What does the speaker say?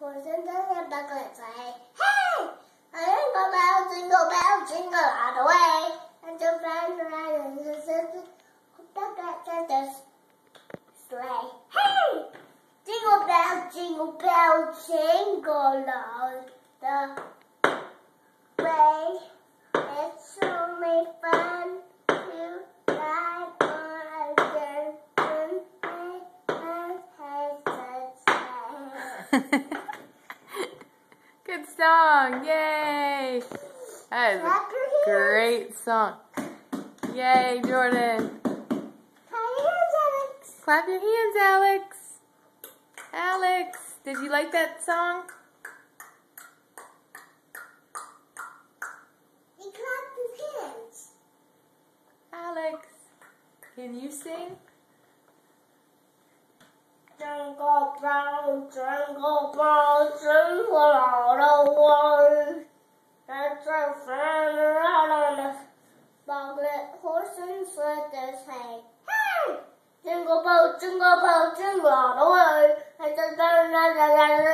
and Hey! Jingle bell, jingle bell, jingle all the way. And the friend riding the sister, the sleigh. Hey! Jingle bell, jingle bell, jingle all the way. It's only fun to ride on a and hay, Good song. Yay. That is a great song. Yay, Jordan. Alex. Clap your hands, Alex. Alex, did you like that song? He clapped his hands. Alex, can you sing? Jingle bell, jingle bell, jingle all the way. That's a friend right on the boglet horse and slippers hay. Hey! Jingle bell, jingle bell, jingle all the way. That's a friend right on